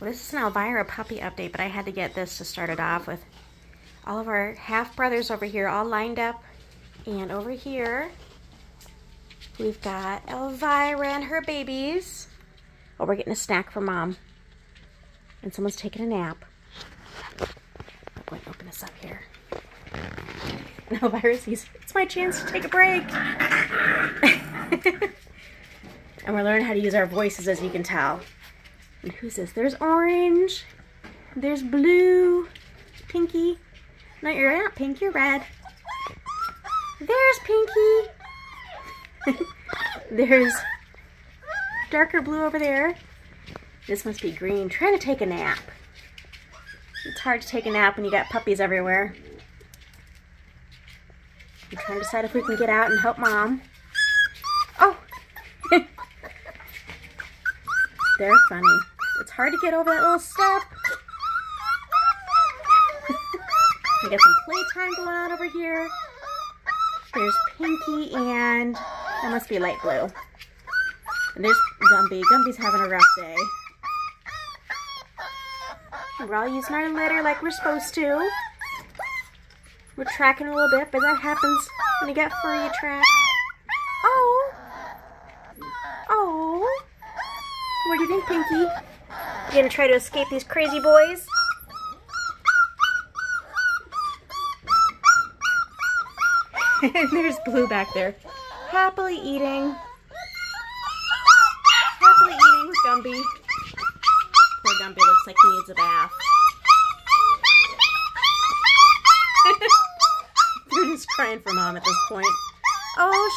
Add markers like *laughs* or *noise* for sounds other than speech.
Well, this is an Elvira puppy update, but I had to get this to start it off with all of our half brothers over here all lined up. And over here, we've got Elvira and her babies. Oh, we're getting a snack for mom. And someone's taking a nap. I'm going to open this up here. And *laughs* Elvira it's my chance to take a break. *laughs* and we're learning how to use our voices, as you can tell. And who's this? There's orange. There's blue. Pinky. No, you're not pink, you're red. There's Pinky. *laughs* There's darker blue over there. This must be green. Trying to take a nap. It's hard to take a nap when you got puppies everywhere. I'm trying to decide if we can get out and help mom. Oh! *laughs* They're funny. It's hard to get over that little step. we got some playtime going on over here. There's Pinky and that must be light blue. And there's Gumby. Gumby's having a rough day. We're all using our litter like we're supposed to. We're tracking a little bit, but that happens when you get you track. Oh! Oh! What do you think, Pinky? Gonna try to escape these crazy boys? and *laughs* there's Blue back there, happily eating. Happily eating with Gumby. Poor Gumby looks like he needs a bath. *laughs* They're just crying for mom at this point. Oh,